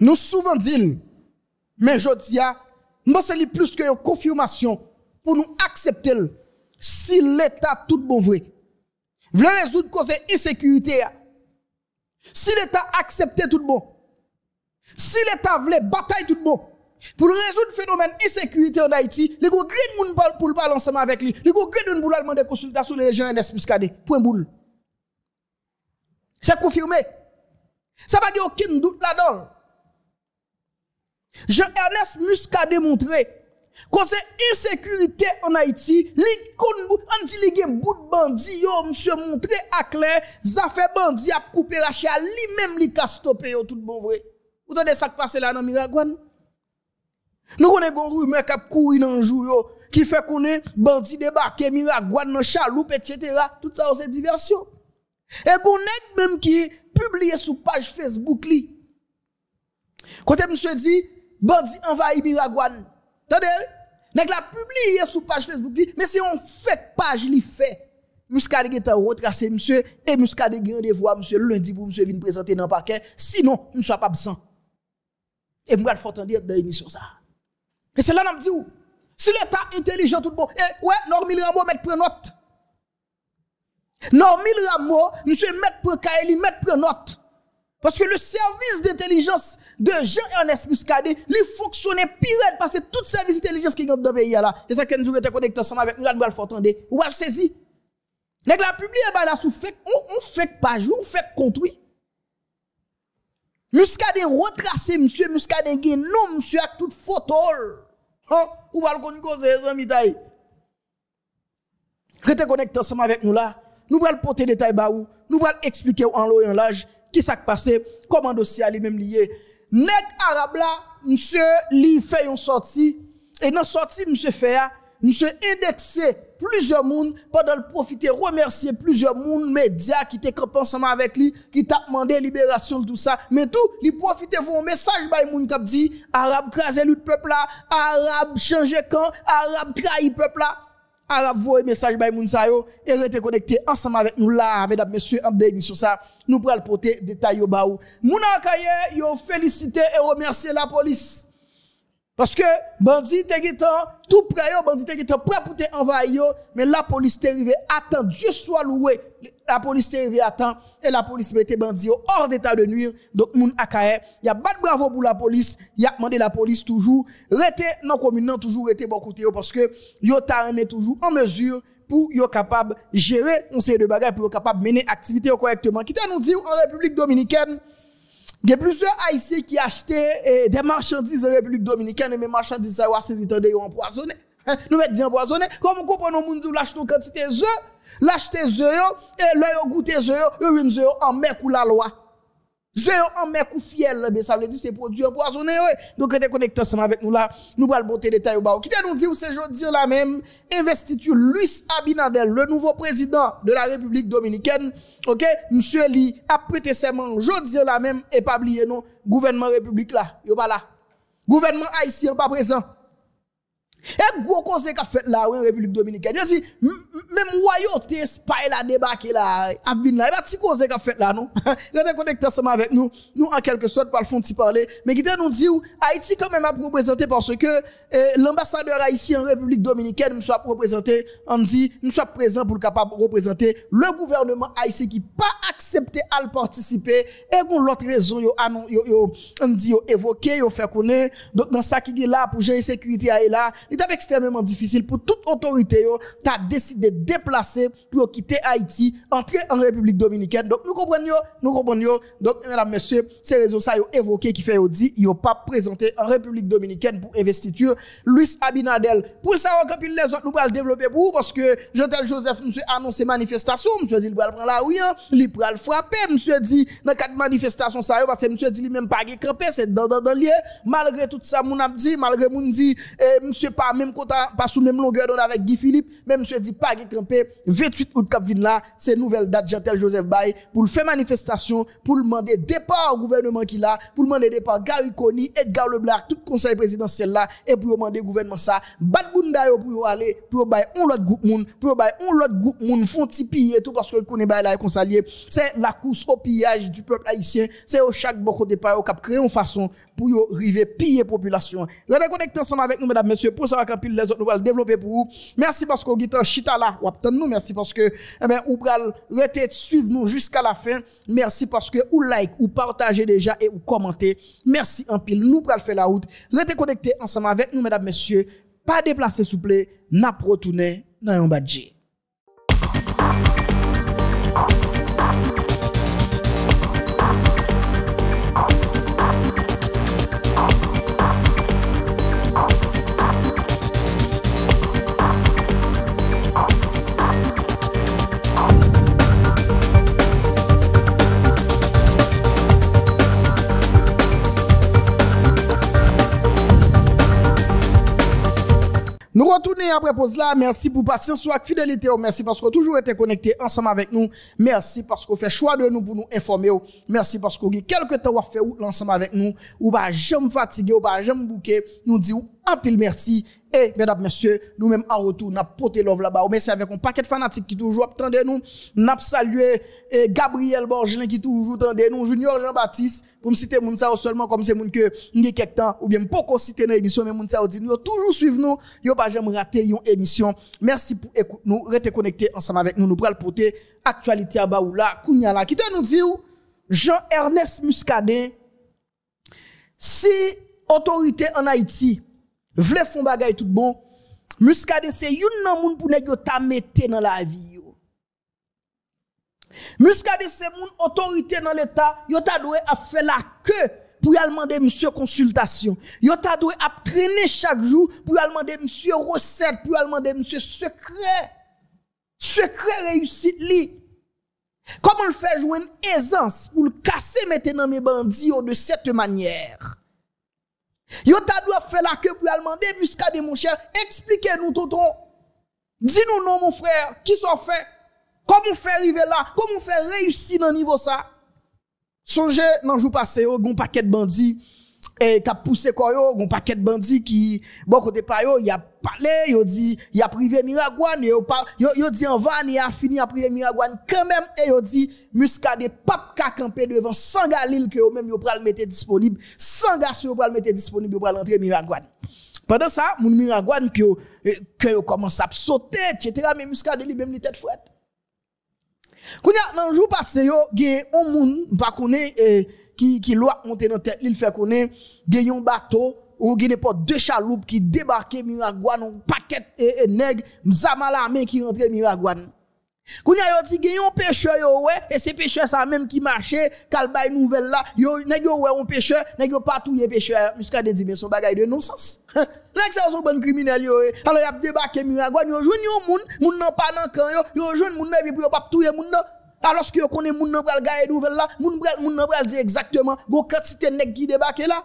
nous souvent dit, mais je dis, moi c'est plus que une confirmation pour nous accepter si l'État tout bon vrai. Veut résoudre cause insécurité. Si l'État accepte tout bon. Si l'État voulait bataille tout bon. Pour résoudre le phénomène insécurité en Haïti, les gros de moun pour le parler ensemble avec lui. Les consultation les gens NS Muscadet. Point boule. C'est confirmé. Ça va dire aucun doute là-dedans. Jean-Ernest Muscadet montré Cause insécurité en Haïti, li kon on dit li gen bout bandi yo monsieur montré à clair, ça fait bandi a couper rachat li même li ka stopper yo tout bon vrai. Vous entendez ça qui passe là dans Miragouane? Nous connaissons gon rumeur k'ap couri dans jour qui fait qu'on est bandi débarqué Miragouane dans chaloupe etc. Tout ça c'est diversion. Et est même qui publié sur page Facebook li. Quand monsieur dit bandi envahi Miragouane Attendez, nèg la publié sur page Facebook mais c'est on fait page li fait. Muscade est retracé monsieur et Muscade gen rendez-vous monsieur lundi pour monsieur venir présenter dans le parquet sinon monsieur pas absent. Et moi faut entendre dans l'émission ça. Et c'est là n'a dit si l'état intelligent tout bon eh ouais Normil Rambo mettre prend note. Normil Rambo monsieur mettre prend Kaeli mettre note. Parce que le service d'intelligence de Jean-Ernest Muscadet, il fonctionnait pire parce que tout service d'intelligence qui est dans le pays là. C'est ça que nous sommes connectés ensemble avec nous, nous allons entendre. Ou allons saisir. Nèg la publié bah là sous on, on fait page, on fait compte oui. Muscadet retracé monsieur Muscadet gen non monsieur avec toute photo. Hein? Ou va le cause les amis taille. Restez connectés ensemble avec nous là. Nous allons porter détail ba ou, nous allons expliquer en l'eau et en l'âge qui s'est passé, comment dossier a même lié? Nèg arabe là, monsieur li fait une sortie. Et dans sortie monsieur fait monsieur indexé plusieurs monde pendant le profiter remercier plusieurs monde médias qui étaient campé ensemble avec lui qui t'a demandé libération tout ça. Mais tout li profiter un message bay moun qui dit arabe craser le peuple là arabe changer camp arabe trahir peuple là arabe voyer message bay moun sa yo et rester connecté ensemble avec nous là mesdames messieurs en sur ça. Nous pral porter détail yo ba ou moun yo féliciter et remercier la police parce que bandit tout prêt bandit prêt pour te envahir mais la police t'est arrivé attends Dieu soit loué. La police t'est arrivé attends et la police mette bandit hors d'état de nuire. Donc moun akaye y a bat bravo pour la police y a demandé la police toujours rester dans commune toujours rester bon côté parce que yo ta toujours en mesure pour yo capable gérer on sait de bagages pour yo capable mener activité correctement. Qui nous dit en République dominicaine il y a plusieurs Haïtiens qui achetaient eh, des marchandises en République Dominicaine, mes marchandises, ça, ils ont empoisonné. Hein? Nous mettons empoisonné. Comme vous comprenez, nous disons, l'achetons quantité d'œufs, l'acheter œufs, et l'œuf goûter œufs, et une œufs en mer ou la loi. Zéro en mer ou fiel, mais ça veut dire c'est produit empoisonné. Donc, restez connectés ensemble avec nous là. Nous allons botter détails au bas. Qui nous dit, c'est aujourd'hui la même investiture Luis Abinadel, le nouveau président de la République Dominicaine. Ok? Monsieur Li a prêté serment, dis la même, et pas oublier non, gouvernement République là. Yo pas là. Gouvernement haïtien pas présent. Et gros cause qu'a fait là en République dominicaine. Je dis même royauté spy la débarqué là a vinn là. Et petit cause qu'a fait là non? Restez connecté ensemble avec nous. Nous en quelque sorte par le fond parler mais qui nous dit Haïti quand même a représenté parce que eh, l'ambassadeur haïtien en République dominicaine nous soit représenté on dit nous soit présent pour capable représenter le gouvernement haïtien qui pas accepté à participer et pour l'autre raison yo yo on dit yo évoqué yo fait connaître donc dans ça qui est là pour gérer sécurité là il est extrêmement difficile pour toute autorité qui a décidé de déplacer pour quitter Haïti, entrer en République dominicaine. Donc nous comprenons, nous comprenons. Donc mesdames, messieurs, ces réseaux ça évoqué qui fait dit, ils pas présenté en République dominicaine pour investiture Luis Abinadel. Pour savoir que les autres nous le développer pour vous parce que Jean-Tel Joseph monsieur annoncé manifestation, monsieur dit il va prendre la rue, hein. il va le frapper, monsieur dit dans quatre manifestations ça parce que monsieur dit lui même pas camper, c'est dans dans dans malgré tout ça mon a malgré mon dit eh, monsieur pas même pas sous même longueur d'onde avec Guy Philippe, mais monsieur dit pas campé 28 août cap là, c'est nouvelle date Jantel Joseph Bay pour le faire manifestation, pour demander départ au gouvernement qui là, pour demander départ Gary Koni, Edgar Leblanc, tout conseil présidentiel là et pour demander gouvernement ça, bat bunda pour aller pour bay on l'autre groupe moun, pour bay on l'autre groupe moun font piller tout parce que connaît bay là consalier, c'est la course au pillage du peuple haïtien, c'est au chaque bon côté pas au cap créer une façon pour yo river piller population. Restez connectés ensemble avec nous mesdames messieurs pour Merci parce que vous êtes chita là, ou nous merci parce que eh ben suivre nous jusqu'à la fin. Merci parce que ou like ou partagez déjà et ou commentez. Merci en pile. Nous pral faire la route. Restez connectés ensemble avec nous mesdames messieurs. Pas déplacer s'il vous plaît, n'a retourner dans un badge. Nous retournons après pause là. Merci pour patience ou fidélité. Merci parce que vous toujours été connecté ensemble avec nous. Merci parce que vous faites choix de nous pour nous informer. Merci parce que vous avez quelques temps à faire ensemble avec nous. Ou pas jamais fatigué, ou pas jamais bouqué. Nous disons un pile merci. Et, mesdames, messieurs, nous-mêmes en retour, n'a porté l'offre là-bas. Merci avec un paquet de fanatiques qui toujours attendent nous. N'a salué Gabriel Borgelin qui toujours attendent nous. Junior Jean-Baptiste, pour me citer moun ça seulement comme c'est moun que n'y quelque temps, ou bien pas citer dans l'émission, mais moun ça dit nous toujours suivre nous. Yo pas jamais rater une émission. Merci pour écouter nous. Restez connectés ensemble avec nous. Nous pral porter actualité à bas ou là. Là. Qui te nous dit Jean-Ernest Muscadet, si autorité en Haïti, vle font bagay tout bon, Muscadet c'est une nan moun pour nèg yo ta mette dans la vie yo. Muscadet c'est moun autorité dans l'état, yo ta doué à faire la queue pour y demander monsieur consultation. Yo ta doué à traîner chaque jour pour y demander monsieur recette, pour y demander monsieur secret. Secret réussite li. Comment le faire jouer une aisance pour le casser maintenant mes bandits de cette manière? Yo ta doit faire la queue pour demander muscade mon cher, expliquez-nous tonton. Dis-nous non mon frère, qui sont fait? Comment faire arriver là? Comment faire réussir dans niveau ça? Songez dans jour passé, un paquet de bandits et qui a poussé quoi yo, un paquet de bandits qui bon côté pas yo, il a parlé, il dit il a privé Miragouane, yo pas dit en van, il a fini à priver Miragouane quand même et yo dit muscade pas ka camper devant sans galil que yo même yo pral mettre disponible, sans gars yo pral mettre disponible yo pral entrer Miragouane. Pendant ça, moun Miragouane que que yo commence à sauter etc. mais muscade lui même li tête fouette. Kounya nan jour passé yo, gen on moun pas connaît qui qui loi monter dans tête, il fait connaître gen un bateau ou gen pas deux chaloupes qui débarquent Miragouane un paquet et nèg main qui rentre Miragouane. Kounya yo ti gen yon pêcheur yo ouais et c'est pêcheur ça même qui marchait kal bay nouvelle là yo nèg yo ouais un pêcheur nèg yo patouiller pêcheur jusqu'à de dire son bagay de non sens nèg ça son bon criminel yo alors y a débarqué Miragouane yo joine yon moun moun nan pas nan kan yo yo joine moun nan puis yo pas touyer moun nan alors que yo connaît moun nan pral gaye nouvelle là moun pral moun nan pral dire exactement go quantité nèg qui débarqué là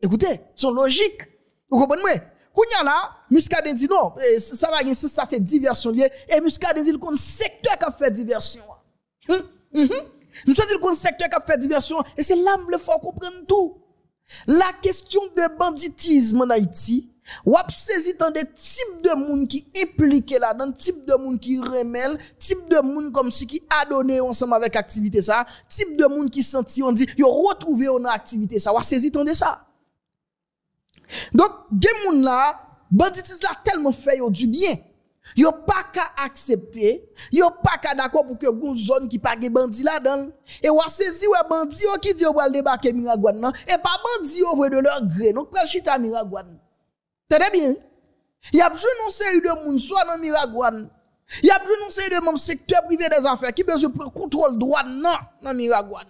écoutez son logique vous comprenez Kounya là, Muscadet dit non, eh, ça va ça c'est diversion liée et Muscadet dit le secteur qui fait diversion. Hum, hum, hum. Nous sommes le secteur qui fait diversion et c'est là que faut comprendre tout. La question de banditisme en Haïti, ou saisi dans des types de monde qui impliqué là, dans type de monde qui remèle, type de monde comme si qui a donné ensemble avec activité ça, type de monde qui senti on dit yo retrouvé dans activité ça, ou saisi de ça. Donc, des gens là, banditisme là tellement fait du bien. Yo pas qu'à accepter, yo pas qu'à d'accord pour que une zone qui pas bandit là dedans. Et ou saisi ouais bandi qui dit on va débarquer Miragouane non et pas bandi au vrai de leur gré. Donc près chita Miragouane. Tenez bien? Il y a besoin d'une série de monde soit dans Miragouane. Il y a besoin d'une série de membres secteur privé des affaires qui besoin prendre contrôle droit non dans Miragouane.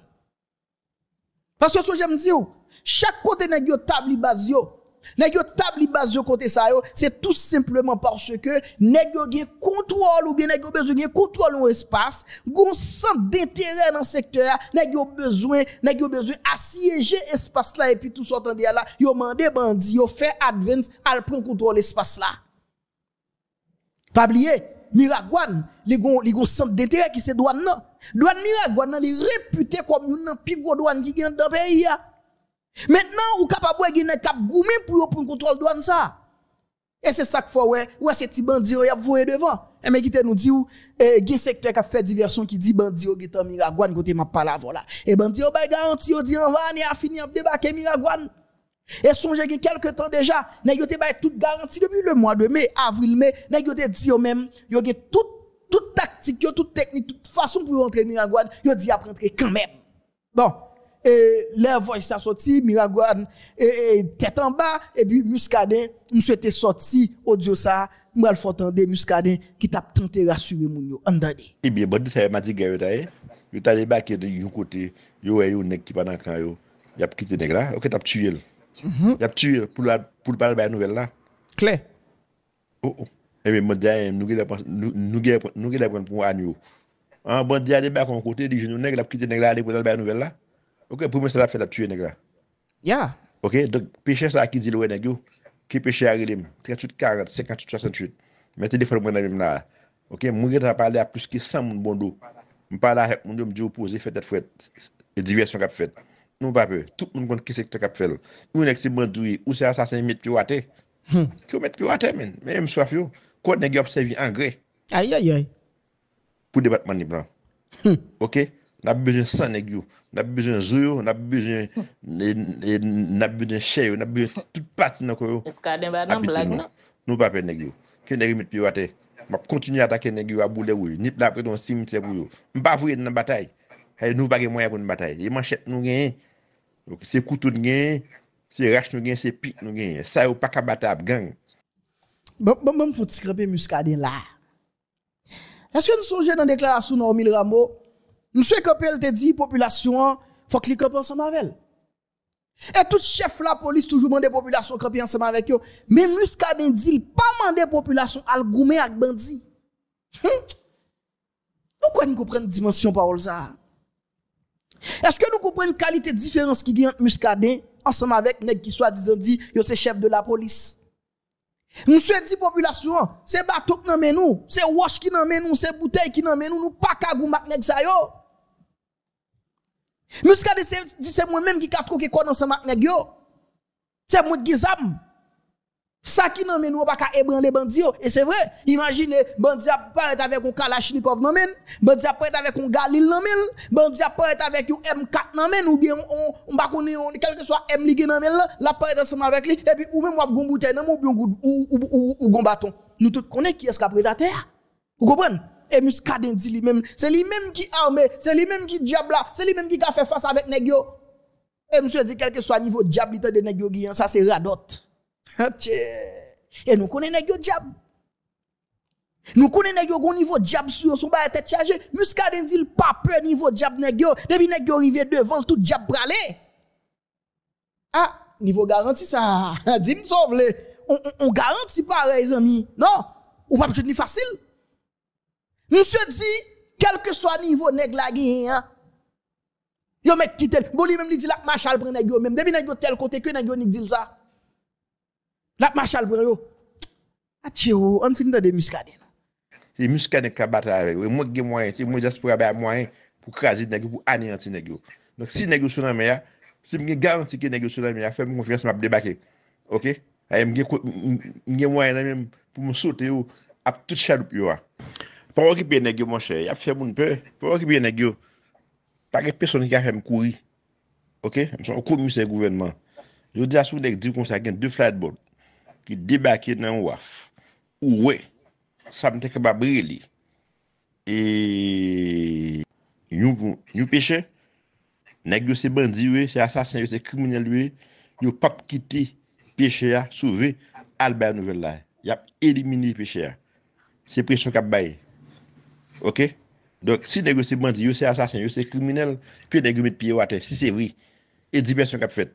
Parce que ce que j'aime dire, chaque côté nèg yo table base yo Nèg yo tabli base yo côté ça yo, c'est tout simplement parce que nèg yo gen contrôle ou bien nèg yo besoin gen contrôle dans espace, gon centre d'intérêt dans secteur, nèg yo besoin, nèg yo besoin assiéger espace là et puis tout sortant de là, yo mandé bandi, yo fait advance al prendre contrôle espace là. Pas oublier, Miragouane, les gon les gon centre d'intérêt qui c'est douane non. Douane Miragouane li réputé comme une plus gros douane qui gagne dans pays ya. Maintenant, ou capable de gagner cap goumi pour prendre contrôle douane ça. Et c'est ça qu'il faut ouais, ouais c'est petit bandit y a voué devant? Et mais qui te nous dit ou eh gen secteur qui a fait diversion qui dit bandit au getan Miragouane côté m'a pas là voilà. Et bandit au bay garanti au dit on va a fini à débarquer Miragouane. Et songez que quelque temps déjà, nèg yo te bay toute garantie depuis le mois de mai, avril mai, nèg yo te dit yo même, yo gen toute toute tactique, toute technique, toute façon pour rentrer Miragouane, yo dit à rentrer quand même. Bon, et leur voix ça sorti Miragouane et, tête en bas et puis Muscadin nous souhaite sorti audio ça. Moi le faut entendre Muscadin qui t'a tenté rassurer moun yo. Entendez. Eh bien bon ça m'a dit gars yo yo t'a débarqué de yon côté yo yo nèg qui pendant quand yo. Y a quitté nèg là. OK t'a tué y a tué pour pour parler de nouvelle là. Clair oh oh. Et bien moi dis nous nous nous nous nous pour agneau un bon dia débarqué on côté nèg l'a quitté nèg là aller pour parler nouvelle là Ok, pou mwen se la fe la tue neg la. Ya. Ok, donk peche sa ki di lou e neg yo, ki peche a rilem, 38, 40, 58, 68. Mwen te defon mwen nan mwen la. Ok, mwen gen ta pale a plus ki 100 moun bondo. Mwen pale a hep moun yo mdi yo pose fet et fwet, e diversyon kap fet. Nou pa pe, tout moun kon ki sektor kap fel. Ou nek si bandoui, ou se asasen met pi wate. Hmm. Ki ou met pi wate men, men mwen swaf yo. Kote neg yo obsevi angre. Ayayay. Pou debatman ni plan. Hmm. Ok. nap bejen san neg yo, nap bejen zo yo, nap bejen nap bejen che yo, nap bejen tout pati nan koyo. Eskaden ba nan blag nan? Nou pa pe neg yo. Ke neg yo met piyo ate. Map kontinu atake neg yo a boule yo. Nip la pre don simite yo. Mpa vwe nan batay. Hay nou bagye mwen kon batay. E manchet nou genye. Se koutou nou genye. Se rach nou genye. Se pik nou genye. Sa yo pa ka batab gang. Bon, bon, bon, foti krepe muskaden la. Eske nou sonje nan deklarasyon nan Omil Rambo? Monsieur Kopel te dit, population, faut que les camper ensemble avec elle. Et tout chef la police toujours demande population camper ensemble avec eux. Mais Muscadin dit, pas demander population al goumer avec bandi. Hum? Pourquoi nous comprenons dimension parole ça? Est-ce que nous comprenons qualité différence qui entre Muscadin ensemble avec nèg qui soit disant dit, yo c'est chef de la police? Monsieur dit population, c'est bateau qui nous, c'est wash qui nous, c'est bouteille qui nous, nous pas kagou mak nèg sa yo. Muscade dit c'est moi-même qui a troqué quoi dans ce nèg yo. C'est moi qui zam. Ça qui nan nous pas ébranler bandi et c'est vrai. Imaginez bandi apparaît avec un Kalachnikov nan men, bandi apparaît avec un Galil nan men, bandi apparaît avec un M4 nan men ou bien on on pas quel que soit M ligue men là, la apparaît ensemble avec lui et puis ou même ou gon bouteille ou bien ou ou ou gon bâton. Nous tous connaissons qui est ce prédateur. Vous comprenez et Muscadin dit lui-même, c'est lui-même qui armé, c'est lui-même qui diable c'est lui-même qui a fait face avec nèg Et monsieur dit quel que soit niveau diable de nèg yo ça c'est radot. Et nous connaissons nèg diable. Nous connaissons nèg yo niveau diable sur son ba tête chargée. Muscadin dit pas peur niveau diable nèg yo, depuis nèg arrivé devant tout diable bralé. Ah, niveau garantie ça. Dis-moi on, on, garantit pareil amis. Non, ou pas peut ni facile. Monsieur dit, quel que soit niveau nèg la gen, hein, yo met quitter. Bon, lui même dit la marshal prend nèg yo même. Depuis nèg yo tel côté que nèg yo ni dit ça. La marshal prend yo. Atio, on fin de muscade. C'est muscade qui a battu avec. Moi qui moyen, c'est moi j'espère avoir moyen pour craser nèg pour anéantir nèg yo. Donc si nèg yo sur la mer, si me garanti que nèg yo sur la mer, fais-moi confiance m'a débarquer. OK? Ay m'gen moyen même pour me sauter à toute chaloupe yo. Pa wakipe negyo monshe, ya fè moun pe, pa wakipe negyo, pa ke person ki a fèm kouri, ok, mson komise gouvenman. Yo di asou dek di kon sa gen de flatboard, ki debake nan waf, ou we, sa mte kebab reli, e yon peche, negyo se bandi we, se asasin we, se kriminel we, yo pap kiti peche ya, souve, albay nouvel la, yap elimini peche ya, se presyon kap baye. Ok? Donk, si negyo se bandi, yo se asasin, yo se kriminel, ke negyo met piye wate, si se vri, e diversyon kap fet.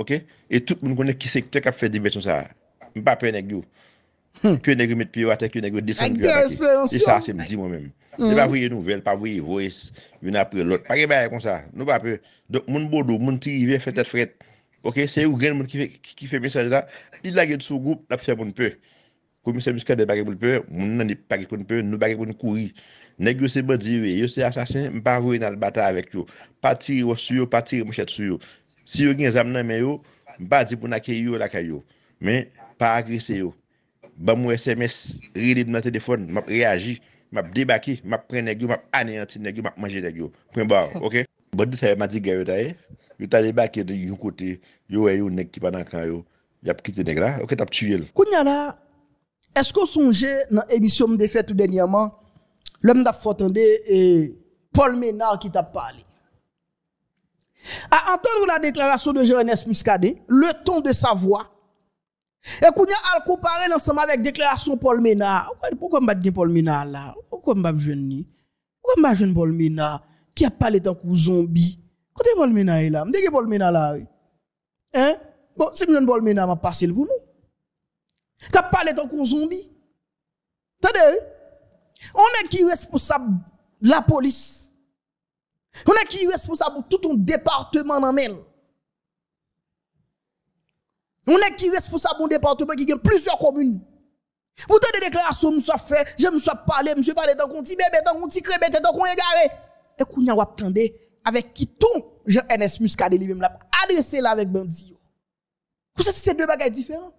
Ok? E tout moun konen ki sekte kap fet diversyon sa. Mpa pe negyo. Ke negyo met piye wate, ke negyo desen piye wate. E sa se mdi mwen menm. Se pa vri nouvel, pa vri voice, yon apre lot. Pake baye kon sa, nou pa pe. Donk, moun bodo, moun ti rive, fetet fret. Ok? Se yo gen moun ki fe mesaj la, li la gen sou goup, la fe moun pe. Komise miska de bagi moun pe, moun nan di bagi moun pe, nou bagi moun kouri. Neg yo se bandi yo, yo se asasin, mpa vouye nan l'bata avek yo. Pa tiri yo su yo, pa tiri mouchet yo. Si yo gen zam nan men yo, mpa di pou nake yo lakay yo. Men, pa agrese yo. Ba mou SMS, rili nan telefon, map reagi, map debaki, map pren neg yo, map aneyanti neg yo, map manje neg yo. Pren bar, ok? Bandi sa yon mati gaya yo ta e, yo ta debaki de yon kote, yo e yo neg ki pa nan kan yo, yap kite neg la, ok? Tap tuye l. Kounya la, esko sonje nan emisyon mde fè tout denyaman, lèm da fotande e Paul Ménard ki tap pale. A entendre la déclaration de Jean-Ernest Muscadet, le ton de sa voix, et kounya al comparer l'ensemble avec déclaration Paul Ménard. Pourquoi m'a dit Paul Ménard là? Pourquoi m'a jeune? Pourquoi m'a jeune Paul Ménard qui a parlé tant que zombie? Côté Paul Ménard est là. M'dé Paul Ménard là. Hein? Bon, si jeune Paul Ménard m'a passé le pour nous. Qui a parlé tant que zombie? Attendez, on est qui responsable la police? On est qui responsable pour tout un département dans. On est qui responsable d'un département qui a plusieurs communes? Pourtant, des déclarations me sont faites, je me suis parlé, suis parlé dans un petit bébé, dans un petit crébé, dans un égaré. Et qu'on y a attendé avec qui ton Jean-Ernest Muscadet lui-même l'a adressé là avec Bandi. Vous savez, c'est deux bagages différents?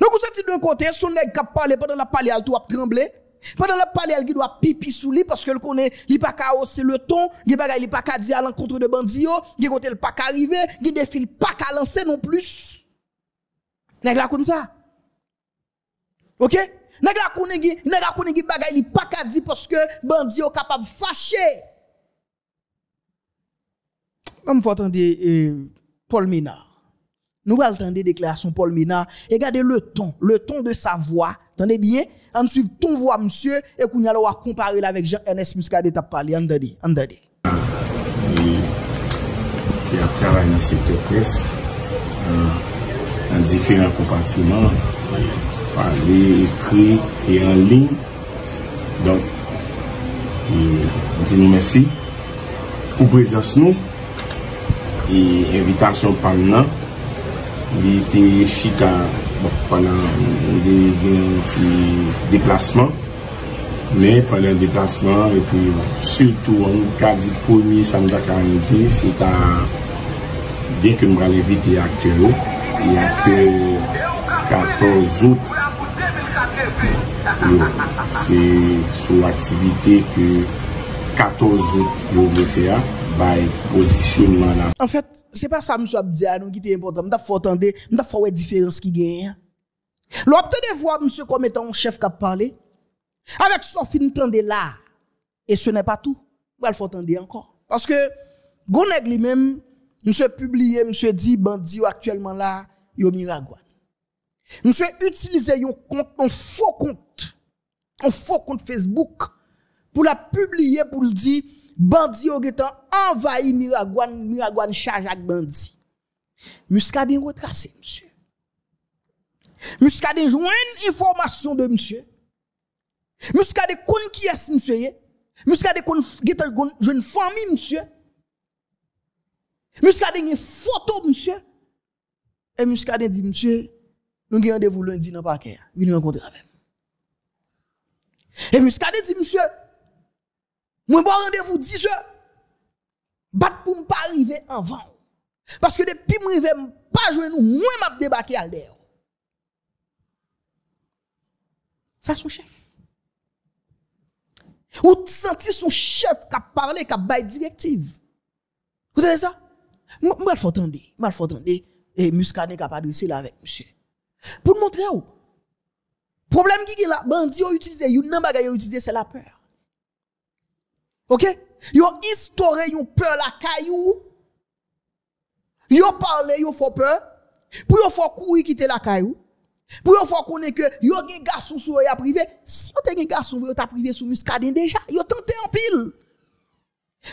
Donc, vous savez, d'un côté, son nègre qui a parlé pendant la parler, il doit trembler. Pendant la parler, il doit pipi sous lui parce que le connaît, il pas qu'à hausser le ton, il pas il pas qu'à dire à l'encontre de Bandi, il côté, pas qu'à arriver, il défile pas qu'à lancer non plus. Nèg la comme ça? OK? Nèg la connaît nèg la connaît bagay li pas qu'à dire parce que bandi est capable fâcher. Même faut attendre euh, Paul Ménard. Nous allons entendre déclaration Paul Mina et regardez le ton, le ton de sa voix. Attendez bien, on suit ton voix, monsieur, et qu'on y a comparer avec Jean-Ernest Muscadet à euh, parler. Entendez, entendez. Qui a travaillé dans le secteur presse, dans différents compartiments, parler, écrit et en ligne. Donc, euh, di nous merci pour présence nous et invitation par nous. li te chita bon, panan de deplasman men panan deplasman epi surtout an ka di pouni sa mda ka an di se ta bien ke mbra le vit e akte yo e akte 14 out yo se sou aktivite ke 14 août, nous voulons faire, by positionnement là. En fait, c'est pas ça, monsieur Abdi, à nous qui est important. M'ta faut entendre, m'ta faut une différence qui gagne. L'obtenez voir monsieur comme étant un chef qui a parlé. Avec son fin tendez là. Et ce n'est pas tout. Il faut attendre encore. Parce que, Goneg lui-même, monsieur publié, monsieur dit, bandi actuellement là, yo miragouane. Monsieur utilisé un compte, un faux compte, un faux compte Facebook, pour la publier, pour le dire, bandi yo getan envahi Miragouane, Miragouane charge avec bandi. Muscadin retracé, monsieur. Muscadin joue une information de monsieur. Muscadin kon qui est monsieur ye? Muscadin kon getan une famille monsieur. Muscadin une photo monsieur. Et Muscadin dit monsieur, nous avons rendez-vous lundi dans le parquet. Venez rencontrer avec. Et Muscadin dit monsieur, moi, bon rendez-vous 10 heures. Bat pour ne pas arriver avant. Parce que depuis que je ne pas jouer nous, moi, je débarqué à l'air. Ça, son chef. Ou senti son chef qui a parlé, qui a directive. Vous savez ça? Moi, il faut attendre. Moi, il. Et Muscadet qui a adressé là avec monsieur. Pour montrer où? Problème qui est là, bandit ont utilisé, nan bagay utilisé, c'est la peur. Ok? Yo instauré yon peur la caillou. Yo parlé, yo faut peur. Pour yo faut courir quitter la caillou. Pour yo faut connaître que yo gen garçon sou ya privé. Si yo te gen garçon yo ta privé sous muscadin déjà, yo tenté en pile.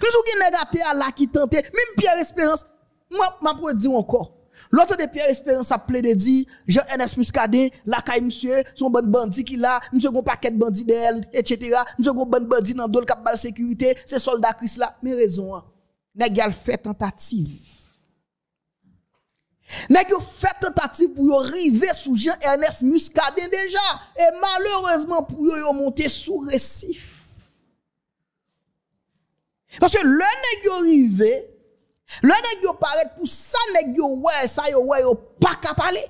Nous gen négaté à la qui tenté, même Pierre Espérance, moi m'a dire encore. L'autre de Pierre Espérance a plaidé dit, Jean-Ernest Muscadet, la caille monsieur, son bon bandit qui là, monsieur gon paquet de bandits d'elle, etc. Monsieur gon bon bandit dans le cap de sécurité, c'est soldat Christ là. Mais raison, hein. nèg a fait tentative. Nèg yo fait tentative pour yo river sous Jean-Ernest Muscadet déjà. Et malheureusement pour yo yo monter sous récif. Parce que le nèg yo rivé, le nèg yo paraît pour ça nèg yo ouais ça yo ouais yo pas qu'à parler.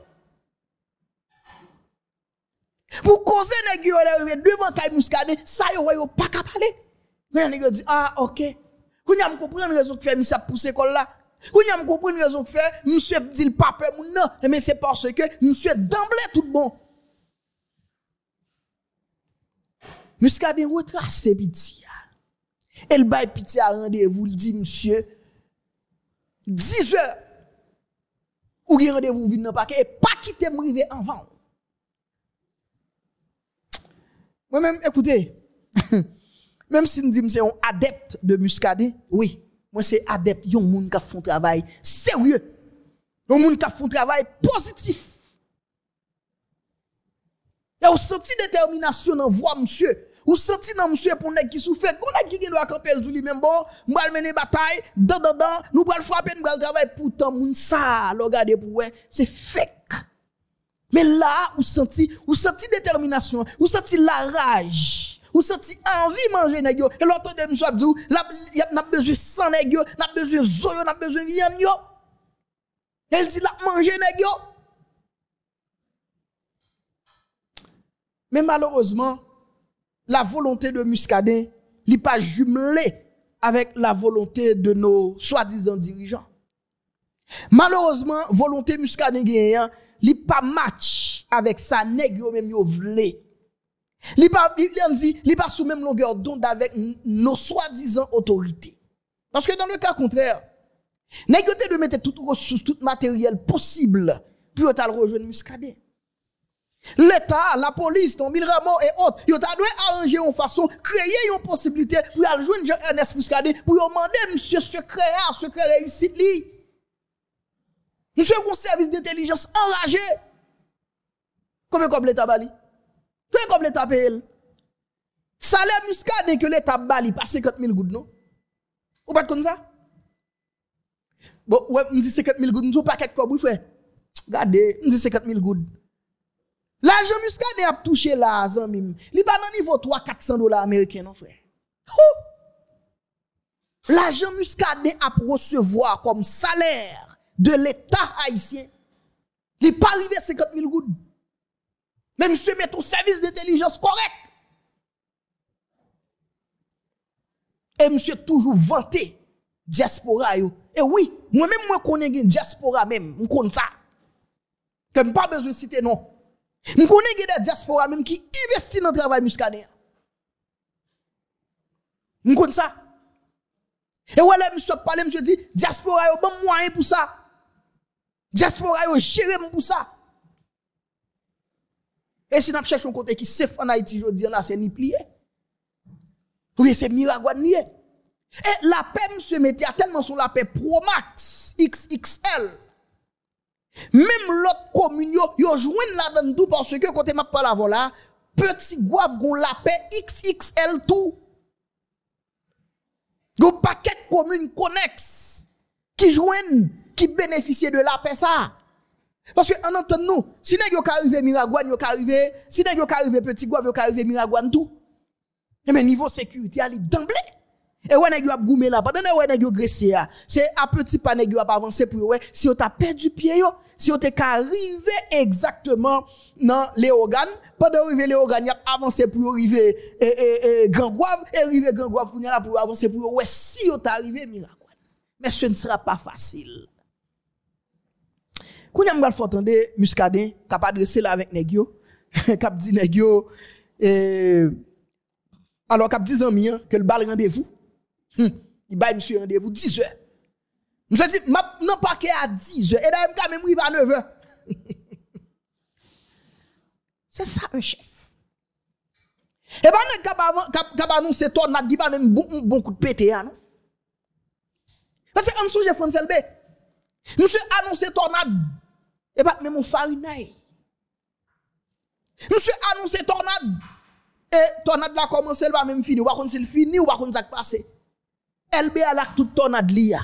Pour causer nèg yo arrivé devant kay Muscadet, ça yo ouais yo pas qu'à parler. Le nèg yo dit ah OK. Kounya me comprendre raison que fait ça pousser école là. Kounya me comprendre raison que fait monsieur dit le pas peur moun non, mais c'est parce que monsieur d'emblée tout bon. Muscadet retrace pitié. Elle baille pitié à rendez-vous, il dit, monsieur, 10 heures, ou il rendez-vous, vin dans paquet, et pas quitter m'river avant. Moi-même, écoutez, même si nous disons c'est un adepte de muscadet, oui, moi c'est adepte, yon moun qui font travail sérieux. Yon moun qui font travail positif. Et vous senti détermination dans voix, monsieur. Ou senti dans monsieur pour nèg qui souffre, qu'on a qui doit camper tout lui même bon, m'bral mener bataille, dan dan dan, nous bral frapper, nous bral travailler pourtant moun ça, regardez pour c'est fake. Mais là, ou senti, ou senti détermination, ou senti la rage, ou senti envie manger nèg yo. Et l'autre de monsieur Abdou, n'a besoin sang nèg yo, n'a besoin zoyo, n'a besoin viande yo. Elle dit la manger nèg yo. Mais malheureusement, la volonté de Muscadet n'est pas jumelée avec la volonté de nos soi-disant dirigeants. Malheureusement, volonté Muscadet gagnant, n'est pas match avec sa nègre même yo vle. Li pas dit, li pas sous même longueur d'onde avec nos soi-disant autorités. Parce que dans le cas contraire, nègre de mettre toute ressource, tout matériel possible pour rejoindre Muscadet. L'État, la police, ton mille Ramon et autres, ils ont dû arranger une façon, créer une possibilité pour aller joindre Jean-Ernest Muscadet, pour demander monsieur secret, secret réussite li. Monsieur un service d'intelligence enragé. Combien comme l'État bali? Combien comme l'État paye? Salaire Muscadet que l'État bali, pas 50 000 gouttes, non? Ou pas comme ça? Bon, ouais, on dit 50 000 gouttes, nous pas quelque comme frère. Regardez, on dit 50 000 gouttes. L'argent muscadet a touché là, zanmim. Li ba nan niveau 3-400 dollars américains, non, frère? L'argent muscadet a recevoir comme salaire de l'État haïtien. Il pas arrivé 50 000 gouttes. Mais monsieur met ton service d'intelligence correct. Et monsieur toujours vanté diaspora yo. Et oui, moi-même moi connais diaspora même, je connais ça. Que pas besoin de citer non. Je connais des diaspora même qui investissent dans le travail muscadet. Je connais ça. Et voilà, monsieur parle, monsieur dit, diaspora yo bon moyen pour ça. Diaspora yo géré pour ça. Et si nous cherchons un côté qui safe en Haïti, je dis, là, c'est ni plié. Oui, c'est miragouane nié. Et la paix, monsieur, mettait tellement sur la paix Pro Max XXL. Même l'autre commune, yo, jouen là dedans tout parce que côté m'a pas la voilà, petit guave gon la paix XXL tout. Go paquet commune connexe qui joignent qui bénéficient de la paix ça. Parce que en entend nous, si nèg yo ka arrivé Miragouane, yo si nèg yo petit guave, yo arrivé Miragouane tout. Mais niveau sécurité ali d'emblée. Et ouais, nèg yo ap goumé là, pendant ouais nèg yo gressé c'est à petit pas nèg ap avancer pour ouais, si on t'a perdu pied yo, si on t'est arrivé exactement dans les organes, pendant arriver les organes, y a avancé pour arriver et, et, et grand guave et arriver grand guave pour là pour avancer pour ouais, si on t'a arrivé miracle. Mais ce ne sera pas facile. Kounya m'gal faut entendre muscadin cap adresser là avec nèg yo, cap dit nèg yo alors cap dit ami que le bal rendez-vous il baille monsieur rendez-vous 10 heures. Monsieur dit, non pas à 10 heures. Et d'ailleurs, quand même, il va à 9 heures. C'est ça un chef. Et ben, quand cap annoncer ton, n'a dit pas même bon, bon coup de pété, non? Parce que, en j'ai François LB. Monsieur annoncé tornade. Et pas même mon farinaille. Monsieur annoncé tornade. Et tornade là commence, elle va même finir. Ou pas contre c'est fini ou pas contre ça passé. Elle be à la toute tornade liya.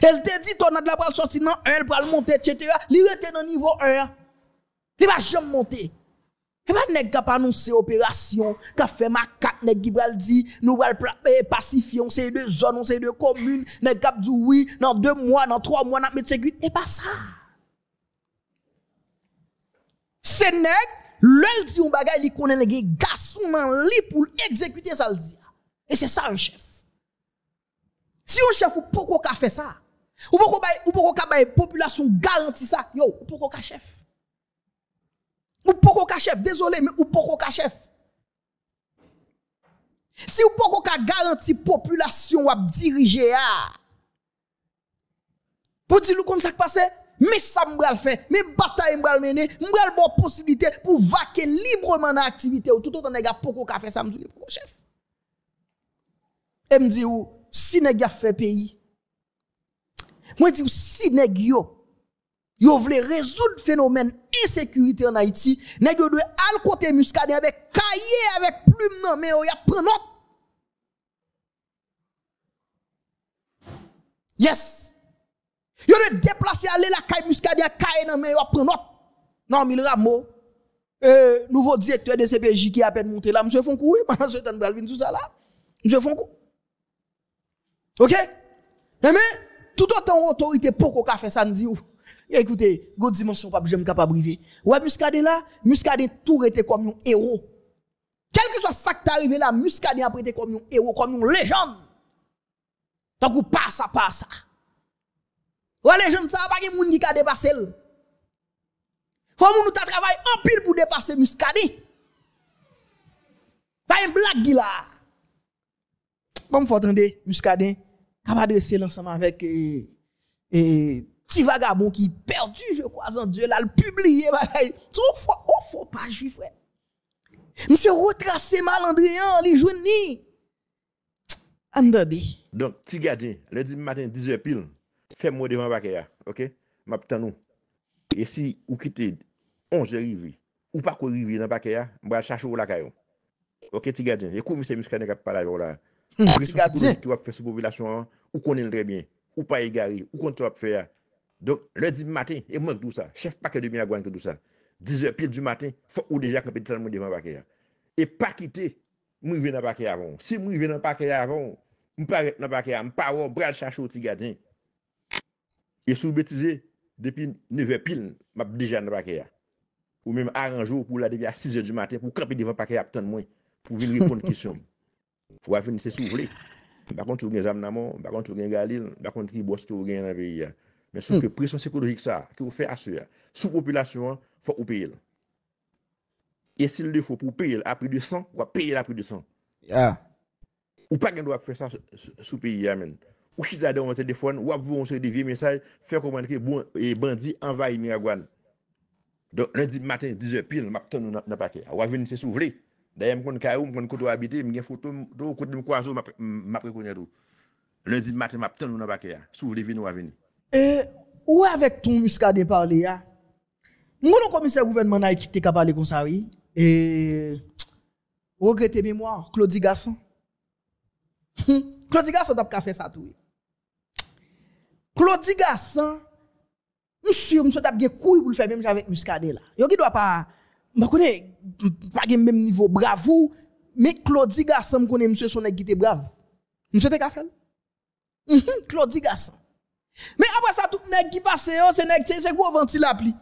Elle te dit tornade là pour sortir dans 1, elle pour monter, etc. Li rete dans niveau 1. Il va jamais monter. Et pas nèg k'ap annoncer opération, qu'a fait macaque nèg qui pral dit nous pral pacifier on c'est deux zones, on c'est deux communes, nèg k'ap dit oui, dans deux mois, dans trois mois n'a mettre sécurité. Et pas ça. C'est nèg l'el dit un bagay li connaît les garçon nan li pour exécuter ça le dit. Et c'est ça un chef. Si un chef ou pourquoi fait ça? Ou pourquoi ou pourquoi bay population garantie ça? Yo, ou pourquoi chef? Ou pourquoi chef? Désolé, mais ou pourquoi chef? Si ou pourquoi qu'a garanti population ou diriger. Pour dire comme ça passe, mais ça m'bral fait, mais bataille m'bral mener, m'bral bon possibilité pour vaquer librement dans l'activité ou tout autant nèg pourquoi qu'a fait ça? M'dit pour chef? Et m'di ou si nèg a fait pays. Moi dis si nèg yo yo vle résoudre phénomène insécurité en Haïti, nèg yo doit al côté muscadé avec cahier avec plume non mais yo y a prend note. Yes. Yo doit déplacer aller la caille muscadé cahier non mais yo prend note. Non, mille ramo. Euh, nouveau directeur de CPJ qui a peine monté là, monsieur Fonkou, pendant ce temps, tout ça là. Monsieur Fonkou. OK? Mais, tout autant autorité pour qu'on fait ça, nous dit, écoutez, go dimension pas j'aime capable briver. Ouais, Muscadet là, Muscadet tout était comme un héros. Quel que soit ça qui arrivé là, Muscadet a prêté comme un héros, comme une légende. Donc, ou pas ça, pas ça. Ouais, légende ça, pas de monde qui a dépassé. Faut nous ta travail en pile pour dépasser Muscadet. Pas une blague là. Bon, faut attendre, Muscadet, capable de l'ensemble avec, et, et, petit vagabond qui perdu, je crois en Dieu, là, le publié, tout faut, faut pas juif, frère. Monsieur retracé malandrian, les jouni. Andade. Donc, ti gardien, le dimanche matin, 10h pile, fais-moi devant Bakaya, ok? M'attends nous. Et si ou quitte 11h rivi, ou pas quoi rivi dans Bakaya, m'ba chercher ou la caillou. Ok, ti gardien, et commissaire muscadé qui parle là. Ti gati. Ti wap fè sou populasyon an, ou konen lè bien, ou pa e gari, ou kon ti wap fè ya. Donk, lè di matin, e mwen kdou sa, chef pa ke de Minagwan kdou sa. 10 e pil du matin, fò ou deja kapè di tan moun devan bakè ya. E pa kite, mwen vè nan bakè ya avon. Si mwen vè nan bakè ya avon, mwen pa ret nan bakè ya, mwen pa wò bral chachou ti gati. E sou betize, depi 9 e pil, mwen deja nan bakè ya. Ou mèm aranjou pou la debi a 6 e du matin, pou kapè devan bakè ya ap tan mwen, pou vin repon kisyon mwen. Fwa fin se souvle. Bakon tou gen Zamnamon, bakon tou gen Galil, bakon tou gen Bos hmm. tou ah. gen nan peyi ya. Men sou ke presyon psikologik sa, ki ou fe aswe ya. Sou populasyon, fwa ou peyi la. E sil de fwa pou peyi la apri de san, wap peyi la apri de san. Ya. Ou pa gen do ap fe sa sou peyi ya men. Ou chizade ou an telefon, wap vou an se de vie mesaj, fe koman ke bon, e bandi envayi Miragwan. Don lundi matin, 10 e pil, map ton nou nan na pake. Wap veni se souvle. Ya. Daye m kon karou, m kon koto habite, m gen foto, m do kote m kwazo, m apre konye do. Lundi matin, m ap ten nou nan bake ya. Sou vle vini ou avini. E, ou avèk ton muskade parle ya? M konon komiser gouvernement na etik te ka pale kon sa wè? E, regrete mèmoire, Claudie Gasson. Claudie Gasson tap ka fè sa tou. Claudie Gasson, m sou m sou tap gen kouy pou l fè mèm javèk muskade la. Yo ki dwa pa... me connaît pas même niveau bravo mais Claudie Gasson me connaît monsieur son qui était brave. Monsieur t'a fait. Claudie Gasson. Mais après ça, tout nèg qui passe, c'est nèg, c'est quoi venti la pli.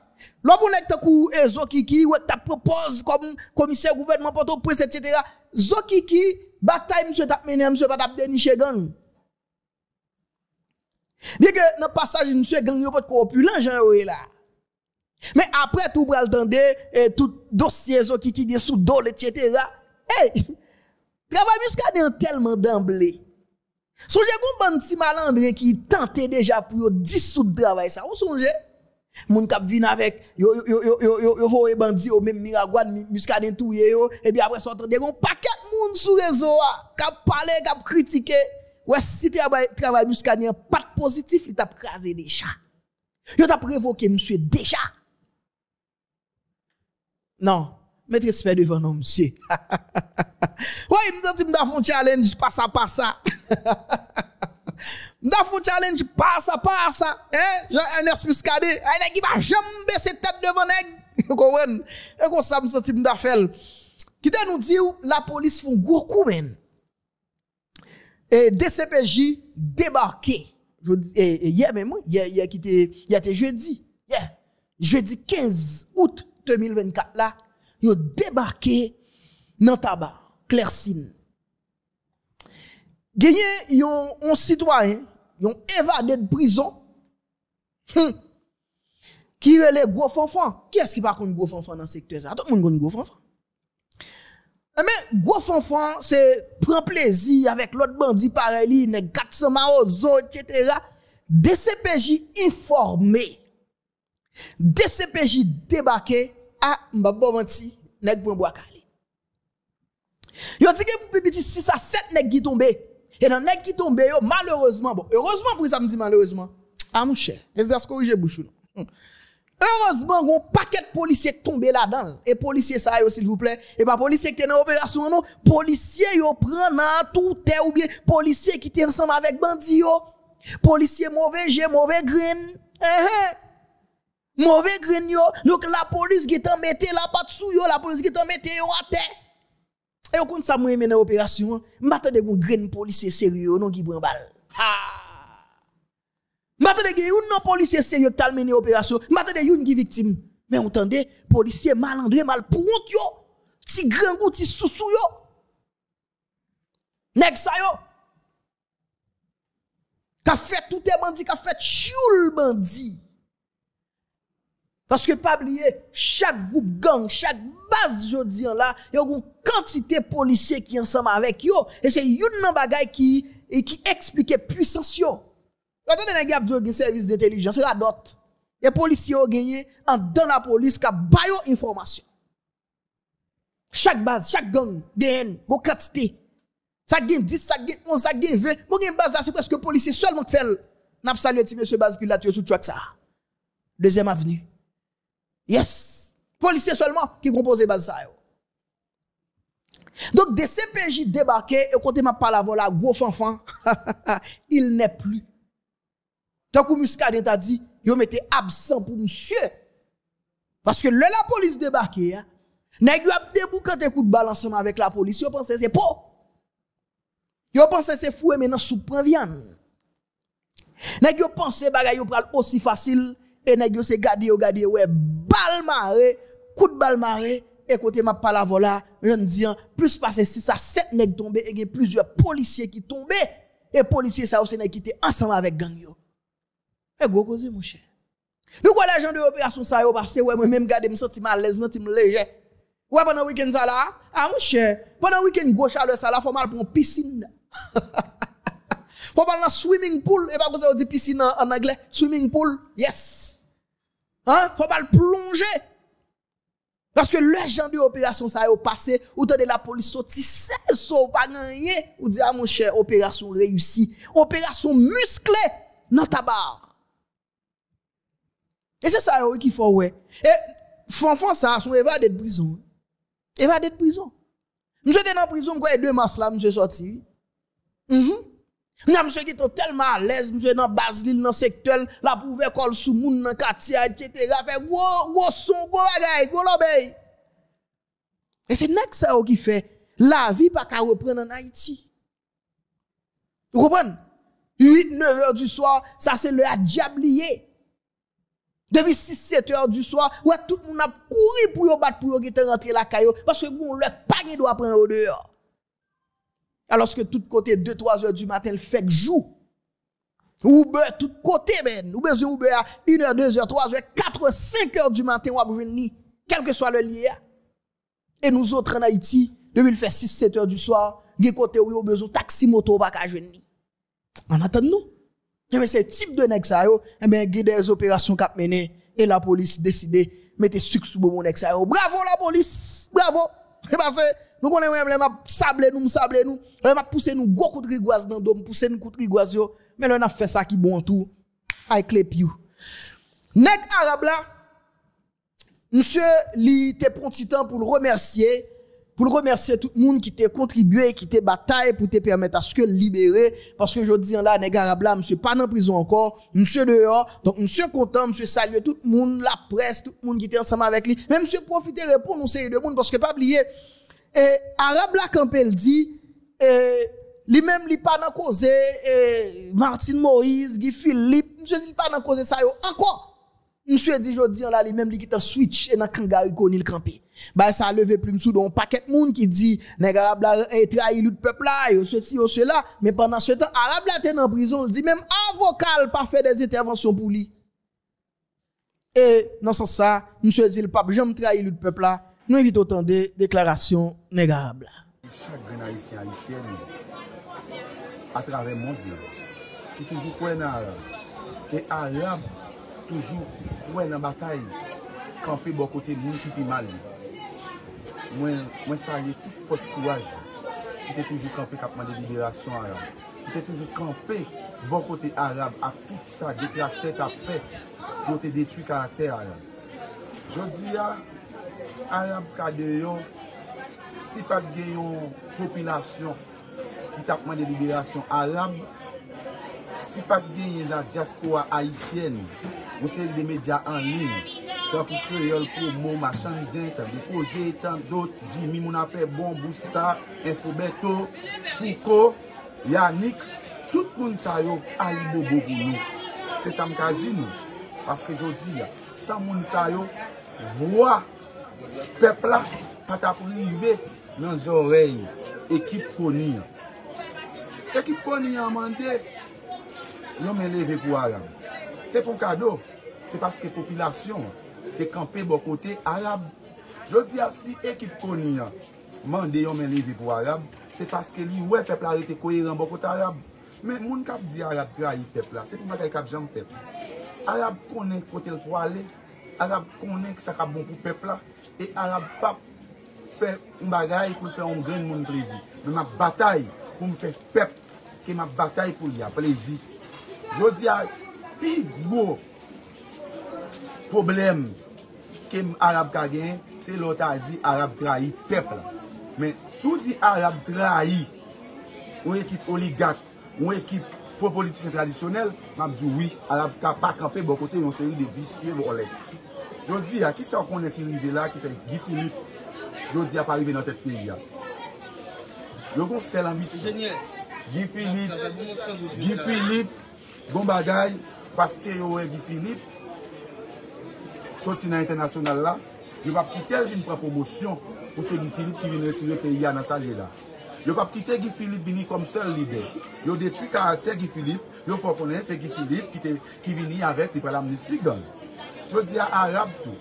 L'homme nèg te kou e Zokiki, ou ta propose comme commissaire gouvernement presse, etc. Zokiki, bataille, monsieur tap mené, monsieur pas tap dénicher gang. Bien que, dans passage, monsieur gang, yo pas opulent, Jean là. Mais après tout, bral et tout dossier Zokiki, des sous dol, etc. Hey! Travail muscadé tellement d'emblée. Songe gon ban ti malandre qui tentait déjà pour dissoudre travail ça. Ou songe Moun kap vin avec yo yo yo yo yo yo voye bandi au même muscadin touye yo et puis après sortir de gon paquet moun sur réseau kap parler kap critiquer ouais, si travail, travail muscadien pas positif, il t'a crasé déjà. Il t'a révoqué monsieur déjà. Non, mettez respect devant nous, monsieur. oui, me dit, m'da un challenge, pas ça, pas ça. m'da un challenge, pas ça, pas ça. Hein, Jean-Ernest Muscadet, un qui va jamais baisser tête devant nèg. Vous comprenez? Ça, me m'da faire. Qui nous dit, la police font gros coup. Et DCPJ débarqué. Je hier même, hier, hier qui était jeudi. Hier. Jeudi 15 août 2024 là, ils ont débarqué dans tabac, Clercine. Gagné, ils un citoyen, ils ont évadé de prison. Hum. Qui est les gros fanfans? Qui est-ce qui va contre gros fanfans dans ce secteur? Tout le monde connaît gros fanfans. Mais gros fanfan, c'est prendre plaisir avec l'autre bandit pareil, ne 400 maozo, etc. DCPJ informé. DCPJ débarqué à mbabo menti, nèg. Yo dit que pour petit 6 à 7 nèg qui tombé. Et dans nèg qui yo malheureusement bon, heureusement pour ça me dit malheureusement. Ah mon cher, est-ce que corriger bouchou non? Heureusement, un paquet de policiers tombé là-dedans. Et policiers ça s'il vous plaît. Et pas policiers qui étaient dans l'opération non, policiers yo prennent tout est ou bien policiers qui étaient ensemble avec bandits yo. Policiers mauvais j'ai mauvais grain. Eh, eh. Mauvais grain. Donc la police qui t'en mette la patte sous yo, la police qui t'en mette yo à terre. Et au compte ça moi mener opération, m'attendez un grain policier sérieux non qui prend balle. Ah y a un policier sérieux qui a mené y a une victime. Mais entendez, policier malandré, mal pour yo. Si grand goût, si sous yo. Nèg yo. Qu'a fait tout les bandits, qu'a fait choul bandit. Parce que pas oublier, chaque groupe gang, chaque base jodi là, y a une quantité de policiers qui ensemble avec yo. Et c'est une bagay qui, qui explique puissance yo. Quand on a un service d'intelligence, la dot. Les policiers ont gagné en dans la police qui bayo information. Chaque base, chaque gang, gagne, go quantité. Ça gagne 10, ça gagne 11, ça gagne 20. Bon, une base là, c'est presque policier seulement qui fait. N'a pas salué monsieur base pilote sur track ça? Deuxième avenue. Yes. Policier seulement qui compose base ça. Donc, des CPJ débarqués, et quand m'a parlé à la gros fanfan, il n'est plus. Tant que Muscadet t'a dit, yo mettez absent pour monsieur. Parce que le la police débarqué, hein, nèg yo ap déboukanté coup de balle ensemble avec la police, yo pense c'est pas. Yo pense c'est fou mais nan soupe prend viande. Nèg yo pense bagay yo pral aussi facile et nèg yo se gade yo gade ouais balle coup de balle maré et côté m'a pas la vola, je dis plus passé 6 à 7 nèg tombé et plusieurs policiers qui tombaient et policiers ça aussi nèg qui ensemble avec gang yo. Et gros cause mon cher. Nous quoi l'agent de l'opération ça yo passé ouais moi même garder me senti mal l'aise, me senti léger. Ouais pendant week-end ça là, ah mon cher, pendant week-end gauche à ça là faut mal pour une piscine. faut mal dans swimming pool et pas vous on dit piscine en, anglais, swimming pool. Yes. Hein, faut mal plonger. Parce que le genre de opération ça yo passé, ou de la police sorti c'est sauve pas gagné, ou dit ah mon cher opération réussie, opération musclée dans ta barre. Et c'est ça qu'il faut, ouais. Et, fanfan ça, sont évadés de prison. Évadés de prison. Monsieur était dans la prison, quoi, deux mars là, monsieur sorti. Mm qui est tellement à l'aise, monsieur dans Basile, dans le secteur, là, pour ouvrir col sous moun, dans quartier, etc. Fait gros, gros son, gros bagay, gros l'obéi. Et c'est n'est ça qui fait la vie pas qu'à reprendre en Haïti. Vous comprenez? 8, 9 heures du soir, ça c'est le diablier. Depuis 6-7 heures du soir, ouais, tout le monde a couru pour yo battre pour rentrer la caillou, parce que bon, le panier doit prendre dehors. Alors que tout côté 2-3 heures du matin, le fait joue. Uber, tout côté, ben. Ou besoin Uber à 1 heure, 2 heures, 3 heures, 4 5 heures du matin, va venir, quel que soit le lien. Et nous autres en Haïti, depuis le fait 6-7 heures du soir, des côté où on besoin taxi moto, pas qu'à venir. En attendant nous. Et mais ce type de nèg ça yo, eh ben des opérations cap mené et la police décidé mettre sucre sous bon nèg. Bravo la police. Bravo. E base, nou konen wèm lè ma sable nou, m sable nou, lè ma pousse nou gwo kout rigwaz nan do, m pousse nou kout rigwaz yo, men lè na fè sa ki bon tou, ay klep you. Nèk Arab la, msè li te pon titan pou l remersye, pou l remersye tout moun ki te kontribuye, ki te bataye pou te permette aske libere, paske jodi an la, nèk Arab la, msè pa nan prison ankor, msè deyo, donk msè kontan, msè salye tout moun, la pres, tout moun ki te ansama vek li, men msè profite repon nou seye de moun, paske pa bliye, e Arab la kampel di, e li menm li pa nan koze, e Martin Moïse, Guy Philippe, msè li pa nan koze sa yo, anko, Mswe di jodi la li menm li ki ta switch e nan kangari koni l kampi. Ba sa leve plim sou don paket moun ki di neg Arab la e trahi lout pepla yo se ti yo se la. Men pandan se tan Arab la ten nan prison li di menm avokal pa fe des intervensyon pou li. E nan san sa mswe di l pap jom trahi lout pepla nou evite otan de deklarasyon neg Arab la. Chak gen a isi a isi en a trave moun di ki toujou kwen toujou kwen nan batay kampe bo kote moun ki pi mal. Mwen, mwen salye tout fos kouaj ki te toujou kampe kapman de liberasyon arab. Ki te toujou kampe bo kote arab ap tout sa deti ap tet ap tapè yo te detui karakter arab. Jodi ya, arab kade yon si pap gen yon popilasyon ki tapman de liberasyon arab Si pak genye la diaspora haisyen, ou se de media anlin, tan pou kreol pou mou machanzen, tan de koze, tan dot, jimi moun afe bon, bousta, enfobeto, fouko, Yannick, tout moun sa yo alibobo pou nou. Se sa mka di nou, paske jodi ya, sa moun sa yo, vwa pepla pata prive nan zorey ekip koni ya. Ekip koni ya mande, yon men leve pou Arab. Se pou kado, se paske populasyon te kampe bo kote Arab. Jodi a si ekip koni ya, mande yon men leve pou Arab, se paske li we pepla rete koheran bo kote Arab. Men moun kap di Arab trahi pepla, se pou matay kap jam fep. Arab konen kote l pou ale, Arab konen ki sa kap bon pou pepla, e Arab pap fè mbagay pou fè yon gren moun plezi. Men ma batay pou m fè pep, ke ma batay pou li a plezi. Jodi a pi gwo problem kem Arab kagen, se lota di Arab trahi pepl. Men sou di Arab trahi, ou ekip oligat, ou ekip fo politisyen tradisyonel, map di oui, Arab ka pa kampe bo kote yon seri de visye bo. Jodi a, ki sa konen ki rive la, ki fe gifilip, jodi a pa rive nan tet peyi ya. Yo kon sel an misi. Gifilip, Gifilip, Gon bagay, paske yo wè Guy Philippe, soti nan internasyonal la, yo pa pite el vin pra promosyon pou se Guy Philippe ki vin retire peyi ya nan saje la. Yo pa pite Guy Philippe vini kom sel libe. Yo detri karakter Guy Philippe, yo fò konen se Gifilip ki, ki vini avèk li pral amnistik don. Yo di a Arab tou.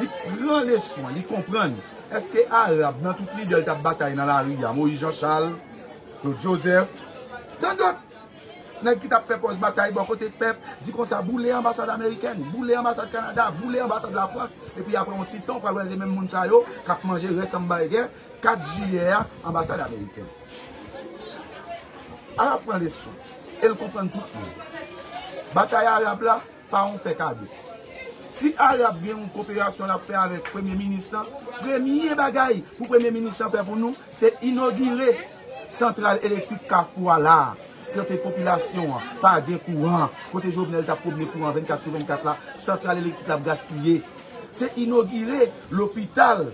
Li pran le son, li kompran. Eske Arab nan tout li del tap batay nan la riyan. Moïse Jean Charles, Claude Joseph, tan dot. nèg ki tap fè pos batay bon côté pep, di kon sa boule ambassade américaine, boule ambassade Canada, boule ambassade la France et puis après on titan pour aller même moun sa yo k'ap manger ressemble guerre 4 juillet ambassade américaine. Arab prend les sous, elle comprend tout. Bataille arabe là, pas on fait cadeau. Si Arab gen yon koopirasyon la fe avèk Premier Ministran, premye bagay pou Premier Ministran fe pou nou, se inaugure Sentral Elektrik Kafoua la. kote populasyon pa gen kouan, kote jovenel ta problem kouan 24 sou 24 la, sentral elektrik la gaspye. Se inogire l'opital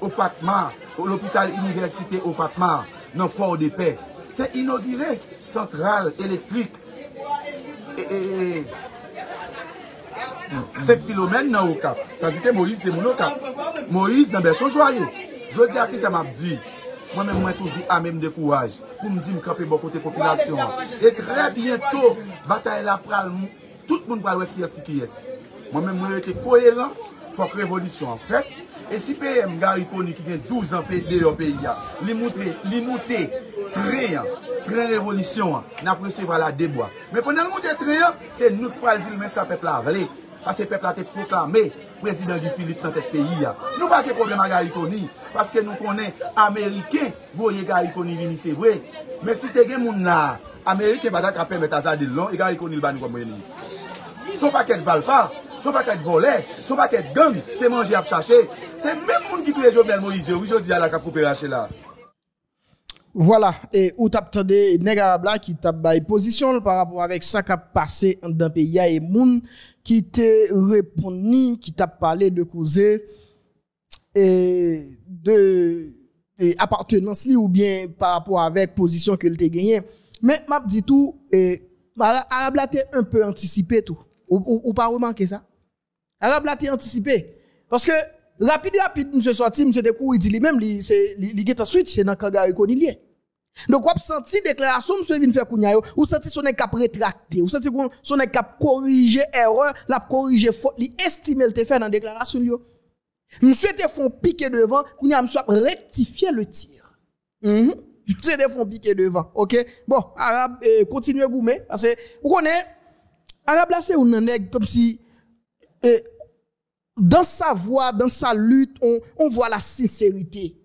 ou Fatma, l'opital universite ou Fatma, nan port de pe. Se inogire sentral elektrik e... e, e 7 filomen nan ou kap. Tandike Moïse se moun ou kap. Moïse nan bè chon jwaye. Jodi akis se map di, Mwen men mwen toujou a ame mde kouaj. Pou mdi mkape bo kote populasyon. E tre bientou, batay la pral moun. Tout moun pral wè kyes ki kyes. Mwen men mwen ete koheran, fok revolisyon an fèk. E si PM Gary Kony ki gen 12 an pe de yo pe ya, li moutre, li moute, tre an, tre revolisyon an, na preseva la deboa. Men pou nan moute tre an, se nou pral di lmen sa pepla vle. Pase pepla te proklame prezident di Filip nan tek peyi ya. Nou pa ke problem a Garikoni. Paske nou konen Ameriken voye Garikoni vini se vwe. Men si te gen moun na Ameriken badak apen metazadil lon, e Garikoni l bani kwa mwen nis. Son pa ket valpa, son pa ket vole, son pa ket gang, se manje ap chache. Se men moun ki touye Jovenel Moïse yo, wii jodi ala kap koupe rache la. Voilà, et ou tap tande nèg arabla qui bay position par rapport avec ça qui a passé dans pays et moun qui te répondu, qui t'a parlé de cause et de appartenance li ou bien par rapport avec position que te gagné. Mais m'a dit tout et arabla te un peu anticipé tout. Ou, ou, ou pas remarqué ça? Arabla te anticipé parce que rapide rapide monsieur sorti monsieur il dit lui-même li c'est get switch c'est dans Kangari Konilier. Donc, vous senti déclaration, monsieur vient faire kounya yo, ou senti son cap rétracté, ou senti son cap corriger erreur, la corriger faute, li estimer le te fait dans déclaration yo. Monsieur te font piquer devant, kounya monsieur rectifier le tir. Mm Monsieur te font piquer devant, OK? Bon, arabe, eh, continuez goumer, parce que, vous connaissez, arabe là, c'est un nègre comme si, eh, dans sa voix, dans sa lutte, on voit la sincérité.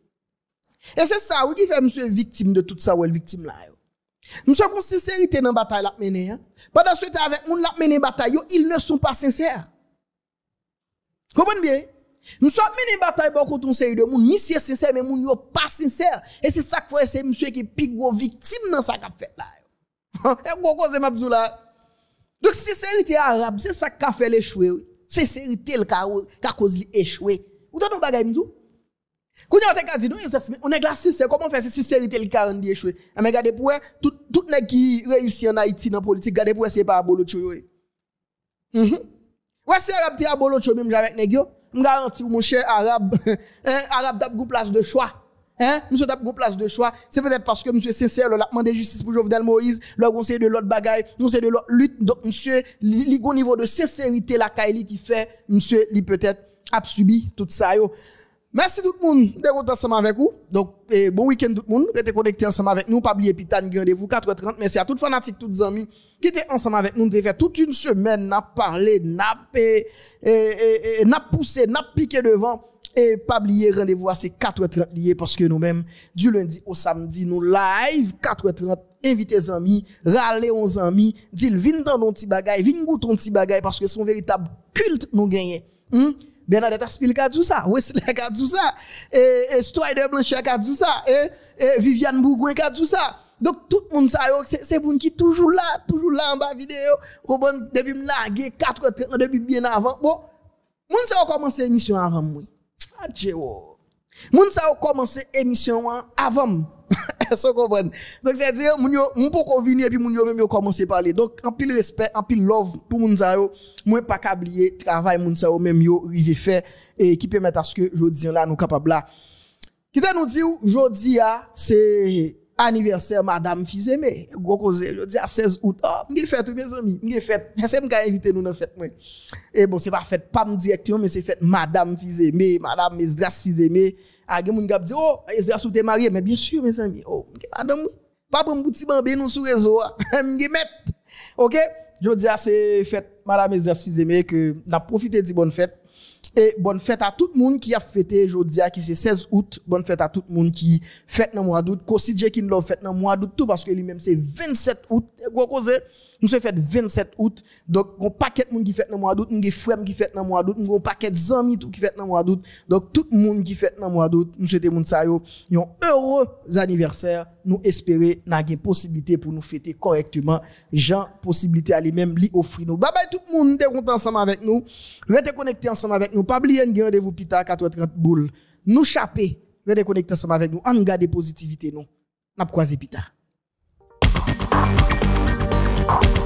E se sa wè ki fè msè viktim de tout sa wè l viktim la yo. Msè kon sincerite nan batay lap mène ya. Padan sou te avèk moun lap mène batay yo, il ne sou pa sincer. Kompon biye? Msè mène batay bo konton seri de moun, misye sincer men moun yo pa sincer. E se sa kwen se msè ki pi gwo viktim nan sa kap fèt la yo. E gwo kon se mabzou la. Dok sincerite arab, se sa kap fè lè chwe yo. Sincerite l ka koz li e chwe. Ou ta nou bagay mdou? Kounya te ka di nou, on est glacé, c'est comment faire sincérité le 40 échoué. Mais regardez pour tout tout nèg qui réussit en Haïti dans politique, regardez pour c'est pas abolo yo. Mhm. Ouais, c'est arabe cho même avec nèg yo. M'garanti mon cher arabe, hein, arabe t'a une place de choix. Hein, monsieur t'a une place de choix. C'est peut-être parce que monsieur sincère, l'a demandé justice pour Jovenel Moïse, le conseil de l'autre bagaille, conseil de l'autre lutte. Donc monsieur, au niveau de sincérité la Kaili qui fait, monsieur, li peut-être a subi tout ça yo. Merci tout le monde d'être ensemble avec vous. Donc, eh, bon week-end tout le monde. Restez connectés ensemble avec nous. Pas oublier Pitane, rendez-vous 4h30. Merci à tous les fanatiques, tous les amis qui étaient ensemble avec nous. Nous avons fait toute une semaine, n'a parlé, n'a eh, eh, n'a poussé, n'a piqué devant. Et pas oublier rendez-vous à ces 4h30 liés parce que nous-mêmes, du lundi au samedi, nous live 4h30. Invitez amis, râlez aux amis, dites, viens dans nos petits bagailles, viens goûter ton petit bagaille parce que son véritable culte nous gagne. Hmm? Bernadette Aspil a dit ça, Wesley a dit ça, et, et Strider Blanchet a dit ça, Viviane Bougouin a dit ça. Donc tout le monde ça c'est pour qui toujours là, toujours là en bas vidéo, bon depuis me larguer 4 heures depuis bien avant. Bon, moun ça a commencé l'émission avant moi. Adieu. Moun ça commencé l'émission avant Est-ce Donc, c'est-à-dire, moun yo, moun et puis moun yo même yo commencer parler. Donc, en pile respect, en pile love pour moun sa yo, moi pas oublier travail moun sa yo même yo fait et qui permet à ce que jodi là nous capable là. Qui nous dit jodi a c'est anniversaire madame Fizeme. Gros cause jodi à 16 août. Oh, m'gé fête mes amis, m'gé fête. C'est m'ka invité nous dans fête moi? Et bon, c'est pas fête pas directement mais c'est fête madame Fizeme, madame Mesdras Fizeme. A gen moun gap di, oh, Esdras ou te marié, mais bien sûr, mes amis, oh, madame, pas pour m'bouti bambé nous sur réseau, m'ge met. OK? Je dis à c'est fête, madame Esdras Fizeme, que n'a profité de bonne fête. Et bonne fête à tout le monde qui a fêté aujourd'hui, qui c'est 16 août. Bonne fête à tout le monde qui fête dans le mois d'août. Kossi qui l'a fête dans le mois d'août, tout parce que lui-même c'est 27 août. Gros cause, nous sommes fait 27 août. Donc, on paquet de monde qui fait dans le mois d'août, nous avons frères qui fait dans le mois d'août, nous avons paquet de amis qui fait dans le mois d'août. Donc, tout le monde qui fait dans le mois d'août, nous souhaitons moun sa yo, un heureux anniversaire. Nous espérons n'a une possibilité pour nous fêter correctement. Jean, possibilité à lui-même lui offrir nous. Bye bye tout le monde, t'es content ensemble avec nous. Restez connectés ensemble avec nous. Pas oublier un rendez-vous pita 4h30 boule. Nous chaper, restez connectés ensemble avec nous. En garder positivité nous. N'a pas pita. Bye.